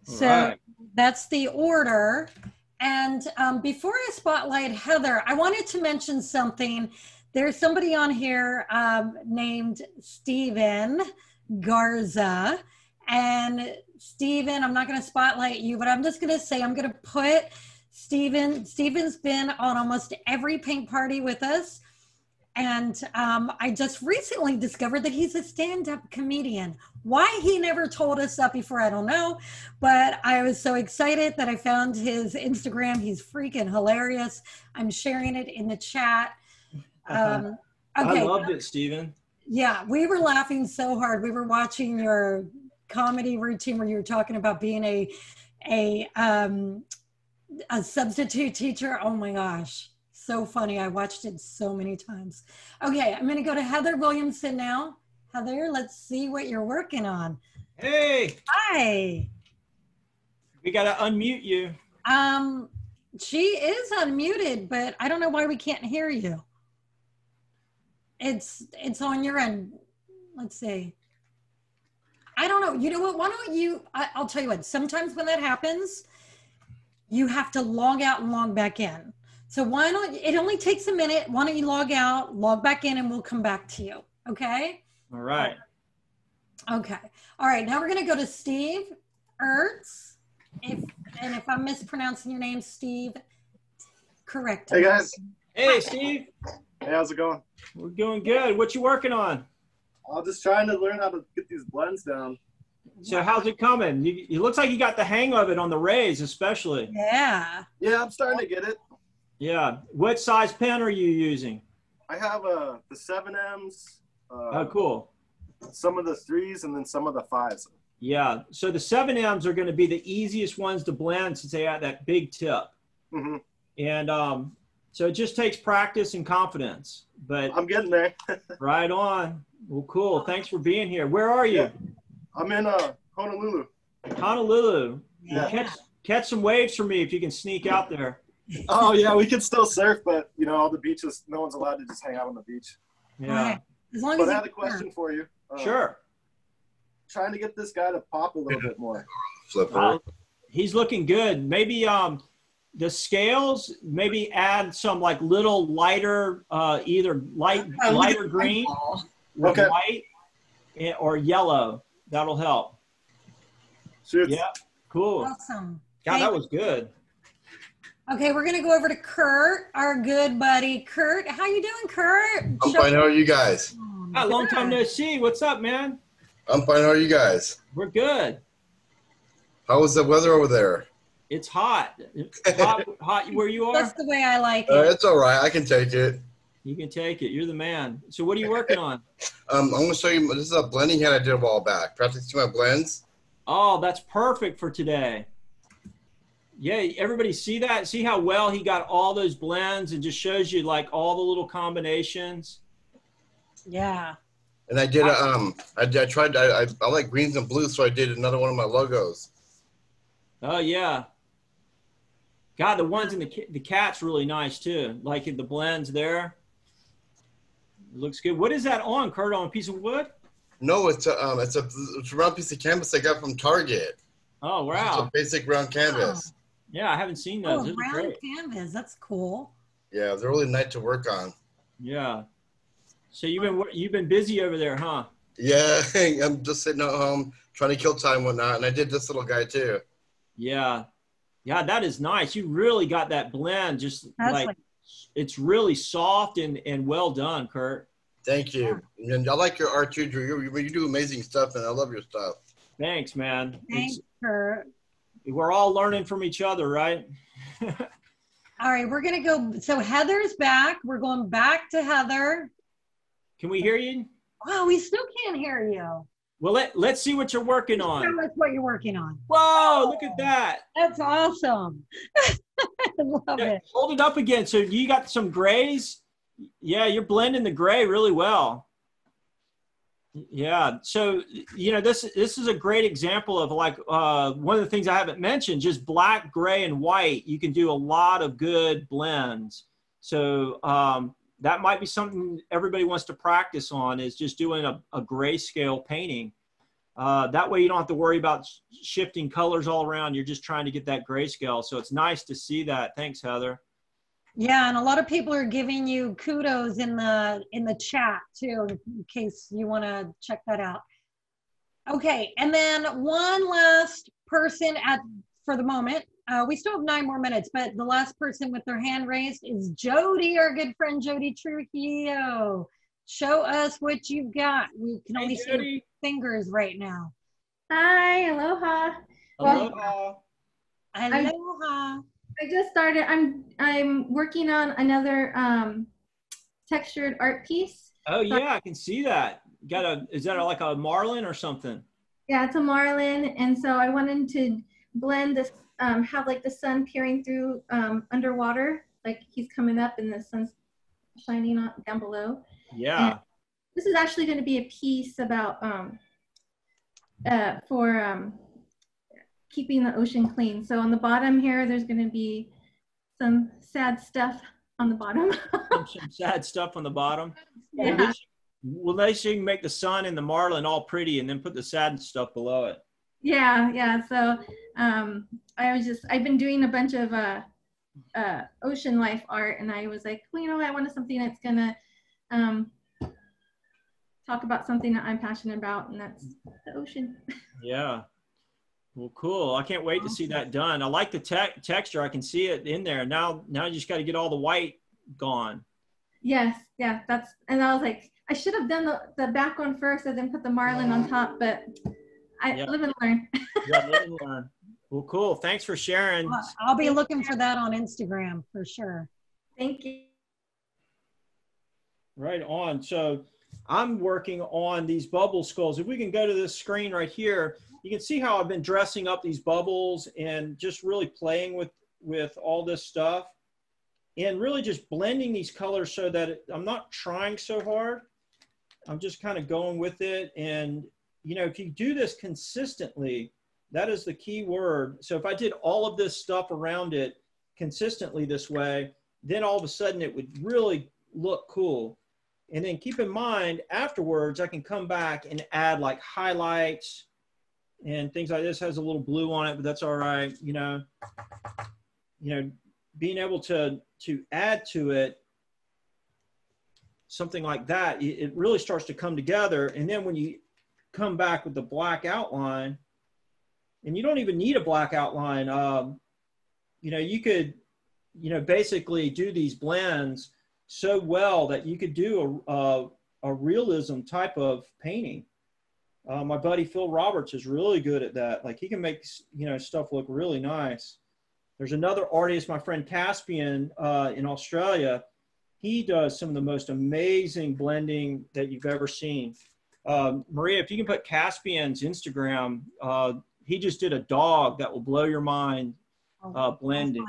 So Alright. that's the order. And um, before I spotlight Heather, I wanted to mention something. There's somebody on here um, named Steven Garza. And Steven, I'm not going to spotlight you, but I'm just going to say I'm going to put Steven. Steven's been on almost every paint party with us. And um, I just recently discovered that he's a stand up comedian. Why he never told us that before, I don't know. But I was so excited that I found his Instagram. He's freaking hilarious. I'm sharing it in the chat. Um, okay. I loved it, Steven. Yeah, we were laughing so hard. We were watching your comedy routine where you were talking about being a a um a substitute teacher. Oh my gosh. So funny. I watched it so many times. Okay, I'm going to go to Heather Williamson now. Heather, let's see what you're working on. Hey, Hi. we got to unmute you. Um she is unmuted, but I don't know why we can't hear you. It's it's on your end. Let's see. I don't know. You know what? Why don't you? I, I'll tell you what. Sometimes when that happens, you have to log out and log back in. So why don't? It only takes a minute. Why don't you log out, log back in, and we'll come back to you. Okay. All right. Okay. All right. Now we're going to go to Steve Ertz. If and if I'm mispronouncing your name, Steve, correct. Hey guys, Hey, Steve. hey, how's it going? We're doing good. What you working on? I'm just trying to learn how to get these blends down. So how's it coming? You, it looks like you got the hang of it on the rays, especially. Yeah. Yeah, I'm starting to get it. Yeah. What size pen are you using? I have uh, the seven M's, uh, Oh, cool. some of the threes, and then some of the fives. Yeah. So the seven M's are going to be the easiest ones to blend since they have that big tip, hmm and um, so it just takes practice and confidence. But I'm getting there. right on. Well, cool. Thanks for being here. Where are you? I'm in uh, Honolulu. Honolulu. Yeah. Catch catch some waves for me if you can sneak out there. Oh yeah, we can still surf, but you know all the beaches, no one's allowed to just hang out on the beach. Yeah. Right. As long But as I had a question for you. Uh, Sure. Trying to get this guy to pop a little bit more. flipper. Uh, he's looking good. Maybe um, the scales. Maybe add some like little lighter, uh, either light lighter green Okay. white or yellow. That'll help. Shoots. Yeah. Cool. Awesome. God, that was good. Okay, we're gonna go over to Kurt, our good buddy. Kurt, how you doing, Kurt? I'm Show- fine. How are you guys? Oh, Ah, long time no see. What's up, man? I'm fine. How are you guys? We're good. How was the weather over there? It's hot. hot, hot where you are. That's the way I like Uh, it. it's all right. I can take it. You can take it. You're the man. So what are you working on? Um, I'm going to show you. This is a blending hand I did a while back. Practice my blends. Oh, that's perfect for today. Yeah, everybody see that? See how well he got all those blends and just shows you like all the little combinations. Yeah. And I did a, um, I, I tried, I, I, I like greens and blues, so I did another one of my logos. Oh yeah. God, the ones in the the cat's really nice too. Like the blends there. It looks good. What is that on, Kurt? On a piece of wood? No, it's a, um, it's a, it's a round piece of canvas I got from Target. Oh It's wow. a basic round canvas. Yeah, I haven't seen those. Oh, Those round canvas. That's cool. Yeah, they're really nice to work on. Yeah. So you've been you've been busy over there, huh? Yeah, I'm just sitting at home trying to kill time and whatnot. And I did this little guy too. Yeah. Yeah, that is nice. You really got that blend just like, like, it's really soft and, and well done, Kurt. Thank you. And I like your art too, Drew. You, you do amazing stuff, and I love your stuff. Thanks, man. thanks, It's, Kurt. We're all learning from each other, right? All right, we're gonna go. So Heather's back. We're going back to Heather. Can we hear you? Wow, we still can't hear you. Well, let, let's see what you're working Tell on. us what you're working on. Whoa, look at that. That's awesome. I love Yeah, it. hold it up again. So you got some grays. Yeah, you're blending the gray really well. Yeah. So you know this this is a great example of like uh, one of the things I haven't mentioned. Just black, gray, and white. You can do a lot of good blends. So um, that might be something everybody wants to practice on. Is just doing a, a grayscale painting. Uh, that way you don't have to worry about shifting colors all around. You're just trying to get that grayscale. So it's nice to see that. Thanks, Heather. Yeah, and a lot of people are giving you kudos in the in the chat too, in case you want to check that out. Okay, and then one last person at for the moment. Uh, we still have nine more minutes, but the last person with their hand raised is Jody, our good friend Jody Trujillo. Show us what you've got. We can only Hey, see your fingers right now. Hi, aloha. Well- Aloha. Aloha. I just started. I'm I'm working on another um, textured art piece. Oh yeah, I can see that. Got a is that like a marlin or something? Yeah, it's a marlin, and so I wanted to blend this, um, have like the sun peering through um, underwater, like he's coming up and the sun's shining on down below. Yeah. This is actually going to be a piece about um, uh, for um, keeping the ocean clean. So on the bottom here, there's going to be some sad stuff on the bottom. Some, sad stuff on the bottom. Well, yeah. Well, least you can make the sun and the marlin all pretty, and then put the sad stuff below it. Yeah, yeah. So um, I was just I've been doing a bunch of uh, uh, ocean life art, and I was like, well, you know, I wanted something that's gonna um, talk about something that I'm passionate about, and that's the ocean. Yeah. Well, cool. I can't wait to see that done. I like the te- texture. I can see it in there. Now, now you just got to get all the white gone. Yes, yeah. That's and I was like, I should have done the the back one first, and then put the marlin on top, but I Yeah. live and learn. Yeah, live and learn. Well, cool. Thanks for sharing. Well, I'll be looking for that on Instagram for sure. Thank you. Right on. So I'm working on these bubble skulls. If we can go to this screen right here, you can see how I've been dressing up these bubbles and just really playing with, with all this stuff and really just blending these colors so that it, I'm not trying so hard. I'm just kind of going with it. And, you know, if you do this consistently, that is the key word. So if I did all of this stuff around it consistently this way, then all of a sudden it would really look cool. And then keep in mind afterwards, I can come back and add like highlights and things like this has a little blue on it, but that's all right. You know, you know, being able to, to add to it something like that, it really starts to come together. And then when you come back with the black outline, and you don't even need a black outline, um, you know, you could, you know, basically do these blends so well that you could do a, a, a realism type of painting. Uh, my buddy Phil Roberts is really good at that. Like he can make you know stuff look really nice. There's another artist, my friend Caspian uh, in Australia. He does some of the most amazing blending that you've ever seen. Um, Maria, if you can put Caspian's Instagram, uh, he just did a dog that will blow your mind uh, I'll blending.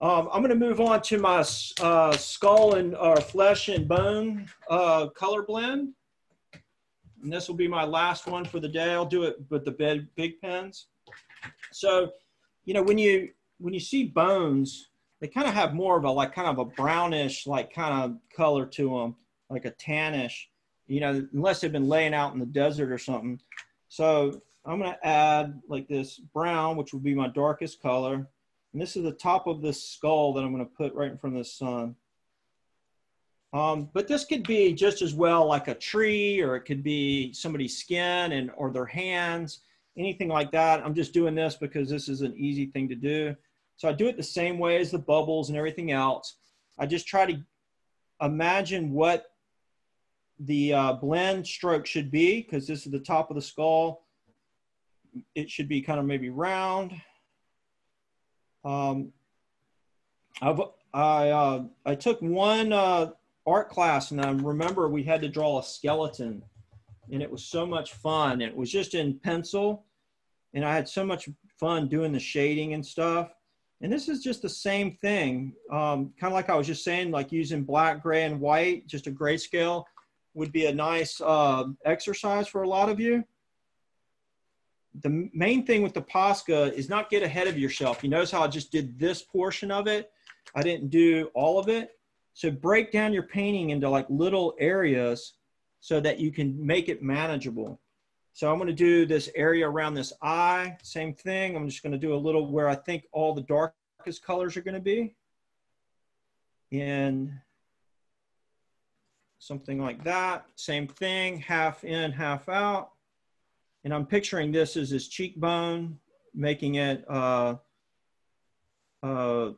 Um, I'm going to move on to my uh, skull and uh, flesh and bone uh, color blend. And this will be my last one for the day. I'll do it with the big, big pens. So, you know, when you when you see bones, they kind of have more of a like kind of a brownish like kind of color to them, like a tannish. You know, unless they've been laying out in the desert or something. So I'm going to add like this brown, which would be my darkest color. And this is the top of this skull that I'm going to put right in front of the sun. Um, but this could be just as well like a tree, or it could be somebody's skin and or their hands, anything like that. I'm just doing this because this is an easy thing to do. So I do it the same way as the bubbles and everything else. I just try to imagine what the uh, blend stroke should be because this is the top of the skull. It should be kind of maybe round. Um, I've, I, uh, I took one uh, art class and I remember we had to draw a skeleton. and it was so much fun. It was just in pencil, and I had so much fun doing the shading and stuff. And this is just the same thing, um, kind of like I was just saying, like using black, gray, and white, just a grayscale would be a nice uh, exercise for a lot of you. The main thing with the Posca is not get ahead of yourself. You notice how I just did this portion of it. I didn't do all of it. So break down your painting into like little areas so that you can make it manageable. So I'm going to do this area around this eye, same thing. I'm just going to do a little where I think all the darkest colors are going to be. And something like that. Same thing, half in, half out. And I'm picturing this as his cheekbone, making it uh, uh,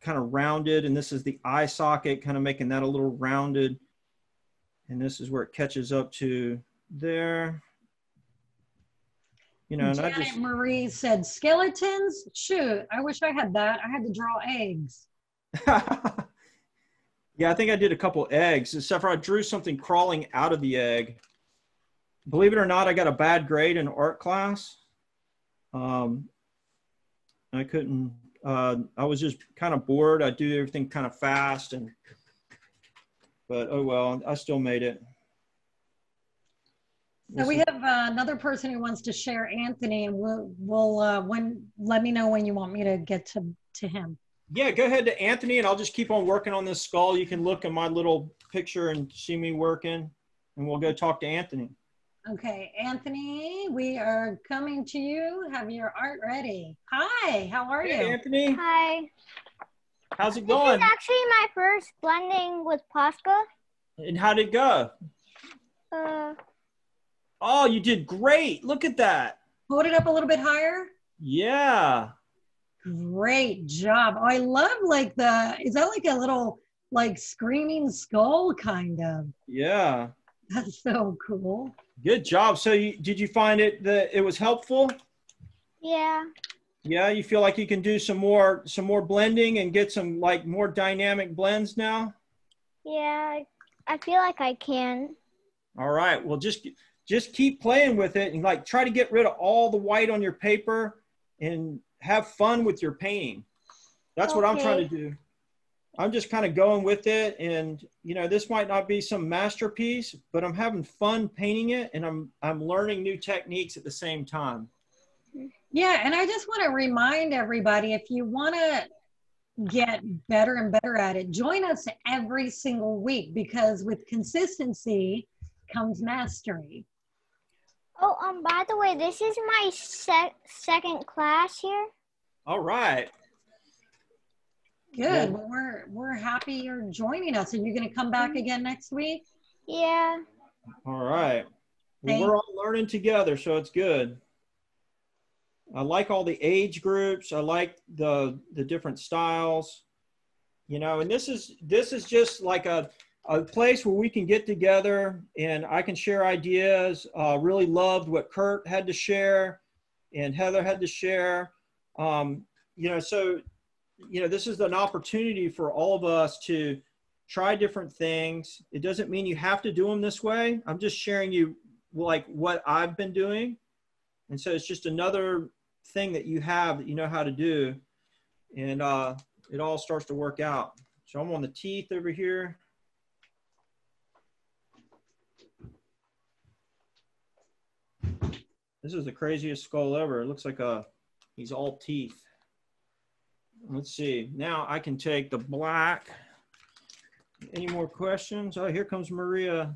kind of rounded. And this is the eye socket, kind of making that a little rounded. And this is where it catches up to there. You know, and I Janet just, Marie said skeletons. Shoot, I wish I had that. I had to draw eggs. yeah, I think I did a couple eggs, except for I drew something crawling out of the egg. Believe it or not, I got a bad grade in art class. Um, I couldn't, uh, I was just kind of bored. I do everything kind of fast and, but oh well, I still made it. So we have uh, another person who wants to share Anthony, and we'll, we'll uh, when let me know when you want me to get to to him. Yeah, go ahead to Anthony, and I'll just keep on working on this skull. You can look at my little picture and see me working, and we'll go talk to Anthony. Okay, Anthony, we are coming to you. Have your art ready. Hi, how are Hey, you? Anthony, Hi. how's it going? This is actually my first blending with Posca. And how did it go? Uh, Oh, you did great. Look at that. Hold it up a little bit higher. Yeah. Great job. Oh, I love like the. Is that like a little like screaming skull kind of? Yeah. That's so cool. Good job. So you, did you find it that it was helpful? yeah. Yeah, you feel like you can do some more some more blending and get some like more dynamic blends now? Yeah. I- I feel like I can. All right. Well, just just keep playing with it and like try to get rid of all the white on your paper and have fun with your painting. That's what I'm trying to do. I'm just kind of going with it and you know, this might not be some masterpiece, but I'm having fun painting it and I'm I'm learning new techniques at the same time. Yeah, and I just want to remind everybody if you want to get better and better at it, join us every single week because with consistency comes mastery. Oh, um, by the way, this is my sec- second class here. All right. Good. Yeah. Well, we're we're happy you're joining us. Are you going to come back again next week? Yeah. All right. Well, we're all learning together, so it's good. I like all the age groups. I like the the different styles. You know, and this is this is just like a a place where we can get together and I can share ideas. Uh, really loved what Kurt had to share and Heather had to share. Um, you know, so you know, this is an opportunity for all of us to try different things. It doesn't mean you have to do them this way. I'm just sharing you like what I've been doing. And so it's just another thing that you have that you know how to do. And uh, it all starts to work out. So I'm on the teeth over here. This is the craziest skull ever. It looks like a, he's all teeth. Let's see. Now I can take the black. Any more questions? Oh, here comes Maria.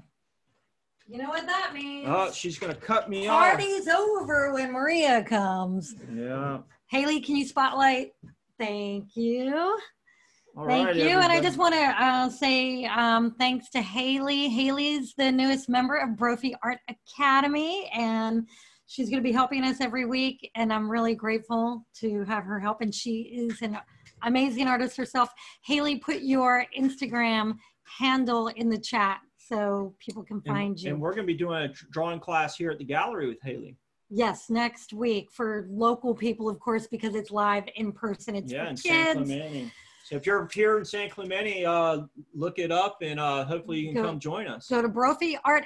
You know what that means? Oh, she's gonna cut me off. Party's over when Maria comes. Yeah. Haley, can you spotlight? Thank you. All Thank right, you. And I just want to uh, say um, thanks to Haley. Haley's the newest member of Brophy Art Academy, and she's going to be helping us every week. And I'm really grateful to have her help. And she is an amazing artist herself. Haley, put your Instagram handle in the chat so people can And- find you. And we're gonna be doing a drawing class here at the gallery with Haley. Yes, next week for local people, of course, because it's live in person. It's yeah, for in San kids. So if you're here in San Clemente, uh, look it up and uh, hopefully you can Go- come join us. Go to Brophy Art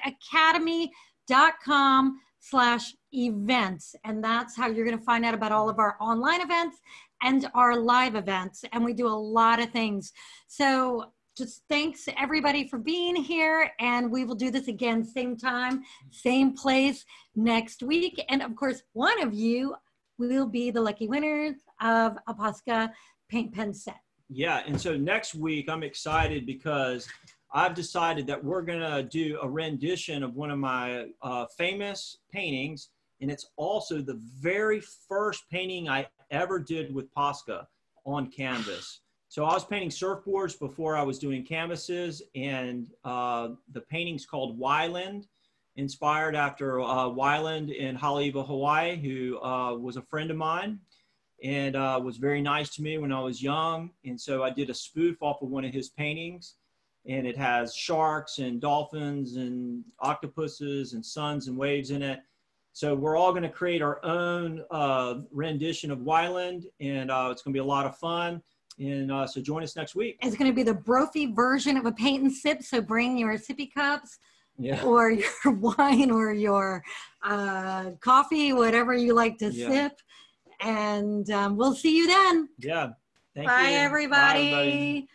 com slash events. And that's how you're going to find out about all of our online events and our live events. And we do a lot of things. So just thanks everybody for being here. And we will do this again same time same place next week. And of course one of you will be the lucky winners of a posca paint pen set. Yeah, and so next week I'm excited because I've decided that we're gonna do a rendition of one of my uh, famous paintings, and it's also the very first painting I ever did with Posca on canvas. So I was painting surfboards before I was doing canvases, and uh, the painting's called Wyland, inspired after uh, Wyland in Haleiwa, Hawaii, who uh, was a friend of mine and uh, was very nice to me when I was young. And so I did a spoof off of one of his paintings, and it has sharks and dolphins and octopuses and suns and waves in it. So we're all going to create our own uh, rendition of Wyland, and uh, it's going to be a lot of fun. And uh, so join us next week. it's going to be the brophy version of a paint and sip so bring your sippy cups Yeah. or your wine or your uh, coffee whatever you like to Yeah. sip and um, we'll see you then Yeah. Thank bye you. everybody. everybody.